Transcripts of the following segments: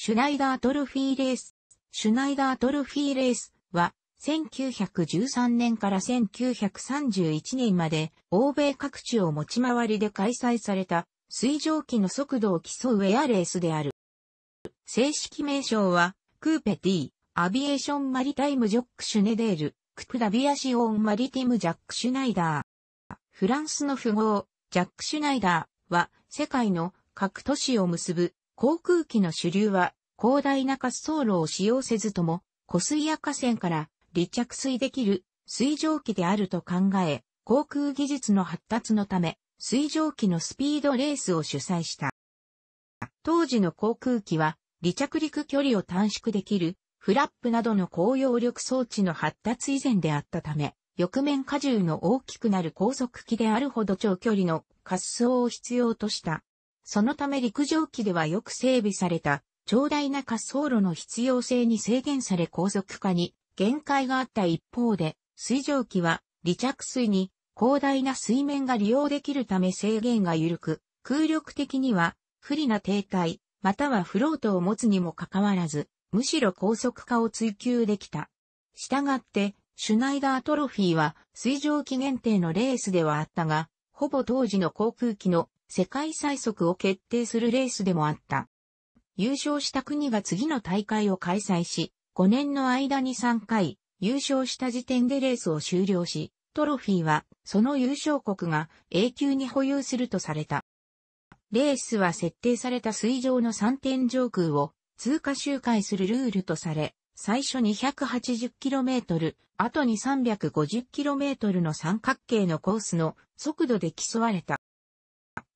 シュナイダートロフィーレース。シュナイダートロフィーレースは、1913年から1931年まで、欧米各地を持ち回りで開催された、水蒸気の速度を競うエアレースである。正式名称は、クーペティ、アビエーションマリタイムジョックシュネデール、クプダビアシオンマリティムジャックシュナイダー。フランスの富豪、ジャックシュナイダーは、世界の各都市を結ぶ航空機の主流は、広大な滑走路を使用せずとも、湖水や河川から離着水できる水蒸気であると考え、航空技術の発達のため、水蒸気のスピードレースを主催した。当時の航空機は、離着陸距離を短縮できる、フラップなどの高揚力装置の発達以前であったため、翼面荷重の大きくなる高速機であるほど長距離の滑走を必要とした。そのため陸上機ではよく整備された長大な滑走路の必要性に制限され高速化に限界があった一方で、水蒸気は離着水に広大な水面が利用できるため制限が緩く、空力的には不利な停滞、またはフロートを持つにもかかわらず、むしろ高速化を追求できた。したがって、シュナイダートロフィーは水蒸気限定のレースではあったが、ほぼ当時の航空機の世界最速を決定するレースでもあった。優勝した国が次の大会を開催し、5年の間に3回、優勝した時点でレースを終了し、トロフィーは、その優勝国が永久に保有するとされた。レースは設定された水上の3点上空を通過周回するルールとされ、最初 280km、後に 350km の三角形のコースの速度で競われた。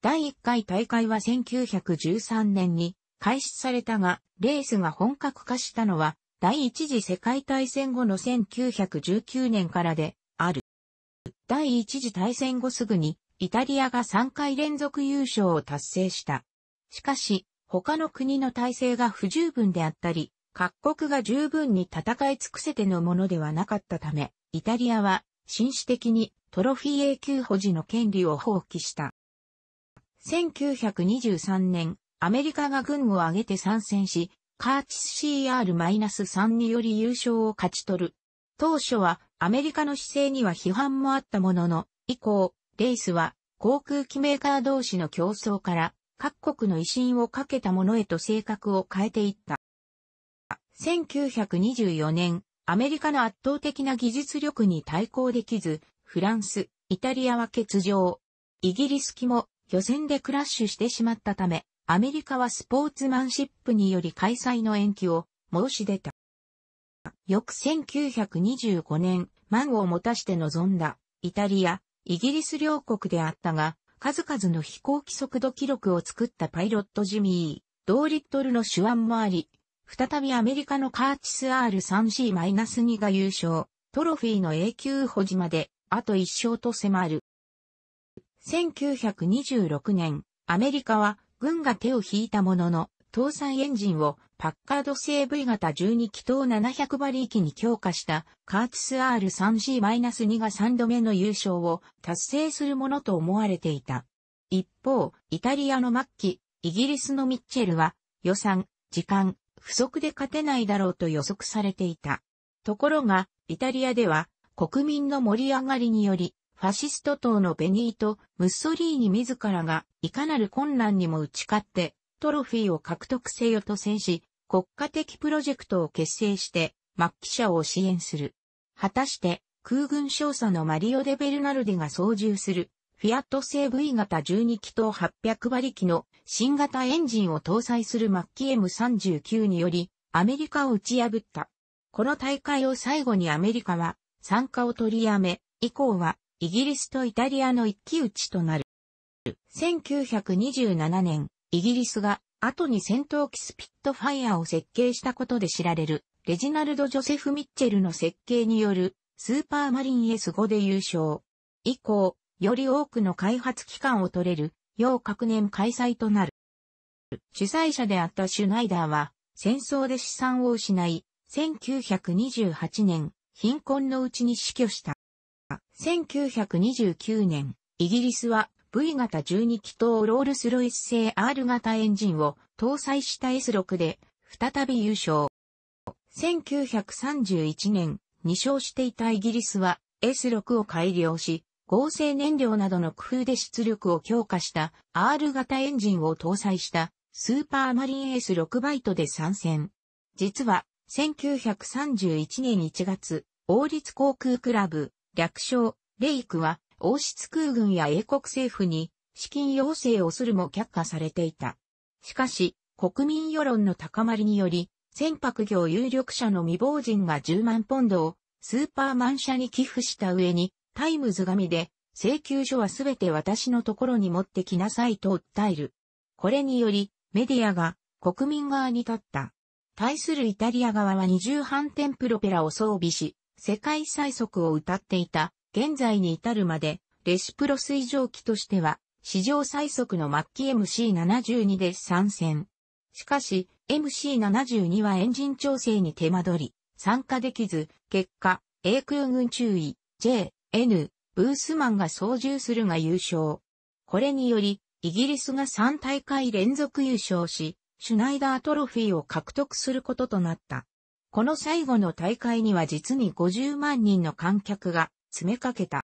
第1回大会は1913年に開始されたが、レースが本格化したのは第一次世界大戦後の1919年からである。第一次大戦後すぐにイタリアが3回連続優勝を達成した。しかし、他の国の体制が不十分であったり、各国が十分に戦い尽くせてのものではなかったため、イタリアは紳士的にトロフィー永久保持の権利を放棄した。1923年、アメリカが軍を挙げて参戦し、カーチス CR-3 により優勝を勝ち取る。当初はアメリカの姿勢には批判もあったものの、以降、レースは航空機メーカー同士の競争から各国の威信をかけたものへと性格を変えていった。1924年、アメリカの圧倒的な技術力に対抗できず、フランス、イタリアは欠場。イギリス機も予選でクラッシュしてしまったため、アメリカはスポーツマンシップにより開催の延期を申し出た。翌1925年、満を持たして臨んだイタリア、イギリス両国であったが、数々の飛行機速度記録を作ったパイロットジミー、同リットルの手腕もあり、再びアメリカのカーチス R3C-2 が優勝、トロフィーの永久保持まで、あと一勝と迫る。1926年、アメリカは軍が手を引いたものの、搭載エンジンをパッカード製 V 型12気筒700馬力に強化したカーツス R3C-2 が3度目の優勝を達成するものと思われていた。一方、イタリアの末期、イギリスのミッチェルは予算、時間、不足で勝てないだろうと予測されていた。ところが、イタリアでは国民の盛り上がりによりファシスト党のベニート・ムッソリーニ自らがいかなる困難にも打ち勝ってトロフィーを獲得せよと戦し、国家的プロジェクトを結成して末期者を支援する。果たして空軍少佐のマリオ・デ・ベルナルデが操縦するフィアット製 V 型12気筒800馬力の新型エンジンを搭載する末期 M39 によりアメリカを打ち破った。この大会を最後にアメリカは参加を取りやめ、以降はイギリスとイタリアの一騎打ちとなる。1927年、イギリスが後に戦闘機スピットファイアを設計したことで知られる、レジナルド・ジョセフ・ミッチェルの設計によるスーパーマリン S5 で優勝。以降、より多くの開発期間を取れる、要各年開催となる。主催者であったシュナイダーは、戦争で資産を失い、1928年、貧困のうちに死去した。1929年、イギリスは V 型12気筒ロールスロイス製 R 型エンジンを搭載した S6 で再び優勝。1931年、2勝していたイギリスは S6 を改良し、合成燃料などの工夫で出力を強化した R 型エンジンを搭載したスーパーマリン S6 バイトで参戦。実は1931年1月、王立航空クラブ、略称、レイクは王室空軍や英国政府に資金要請をするも却下されていた。しかし、国民世論の高まりにより、船舶業有力者の未亡人が10万ポンドをスーパーマン社に寄付した上に、タイムズ紙で、請求書はすべて私のところに持ってきなさいと訴える。これにより、メディアが国民側に立った。対するイタリア側は二重反転プロペラを装備し、世界最速を歌っていた、現在に至るまで、レシプロ水蒸気としては、史上最速の末期 MC72 で参戦。しかし、MC72 はエンジン調整に手間取り、参加できず、結果、A 空軍注意、J、N、ブースマンが操縦するが優勝。これにより、イギリスが3大会連続優勝し、シュナイダートロフィーを獲得することとなった。この最後の大会には実に50万人の観客が詰めかけた。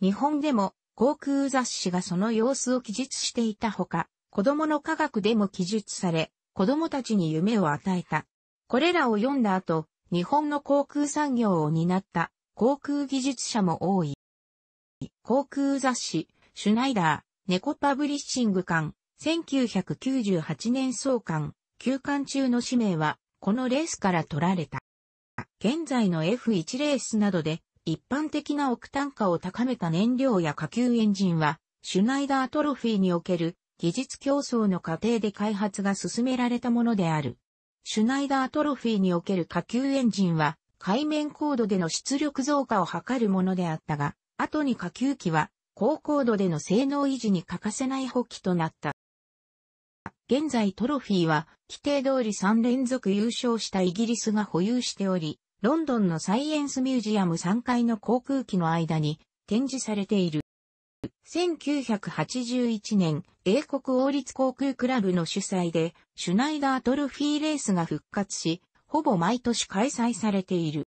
日本でも航空雑誌がその様子を記述していたほか、子供の科学でも記述され、子供たちに夢を与えた。これらを読んだ後、日本の航空産業を担った航空技術者も多い。航空雑誌、シュナイダー、ネコパブリッシング館、1998年創刊、休刊中の使命は、このレースから取られた。現在の F1 レースなどで、一般的なオクタン化を高めた燃料や下級エンジンは、シュナイダートロフィーにおける技術競争の過程で開発が進められたものである。シュナイダートロフィーにおける下級エンジンは、海面高度での出力増加を図るものであったが、後に下級機は、高高度での性能維持に欠かせない補機となった。現在トロフィーは規定通り3連続優勝したイギリスが保有しており、ロンドンのサイエンスミュージアム3階の航空機の間に展示されている。1981年、英国王立航空クラブの主催で、シュナイダートロフィーレースが復活し、ほぼ毎年開催されている。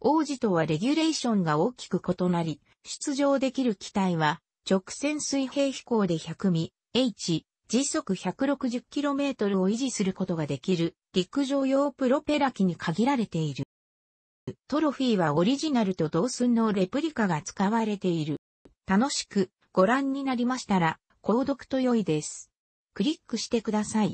王子とはレギュレーションが大きく異なり、出場できる機体は、直線水平飛行で100ミ、H、時速 160km を維持することができる陸上用プロペラ機に限られている。トロフィーはオリジナルと同寸のレプリカが使われている。楽しくご覧になりましたら、購読と良いです。クリックしてください。